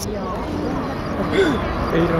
왜 이러?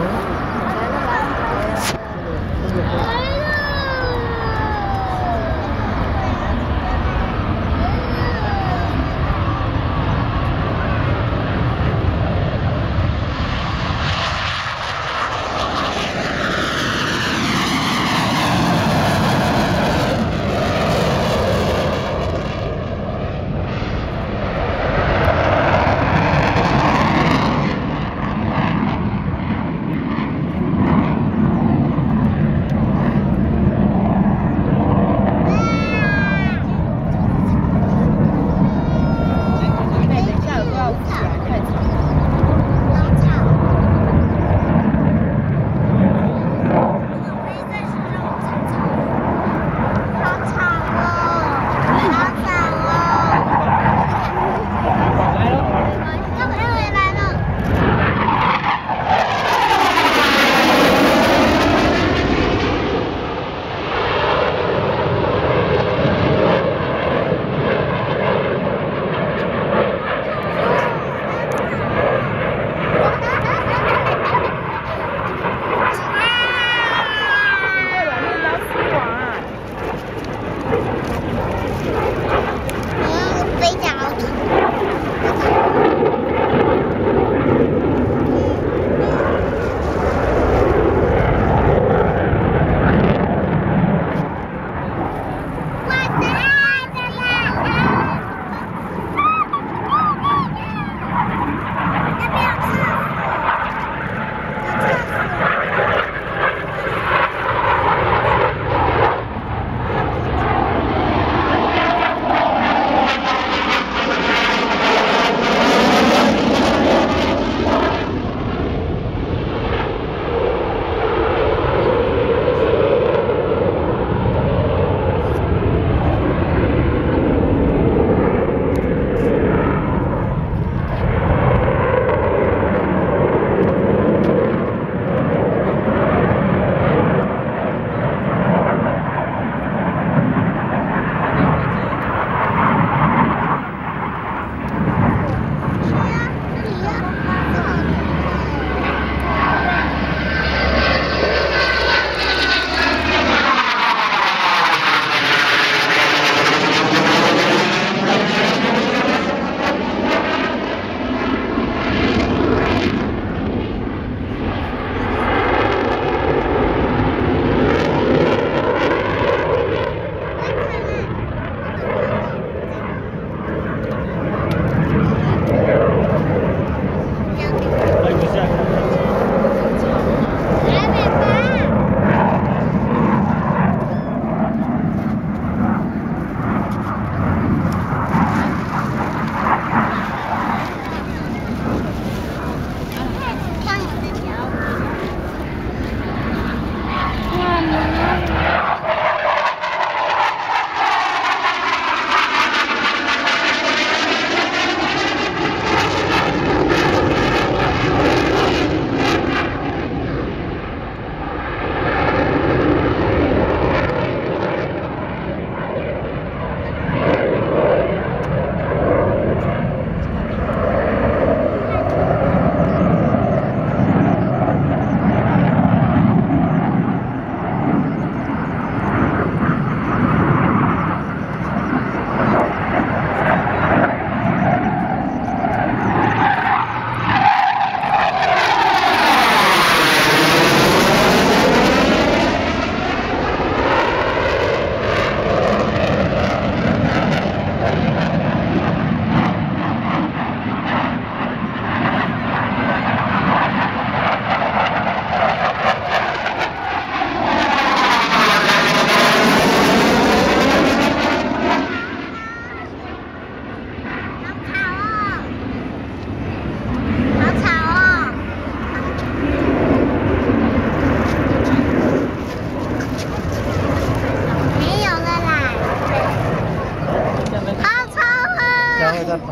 在在我。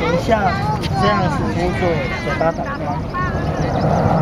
等一下，这样子如果给他打开。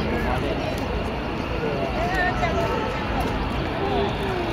Thank you.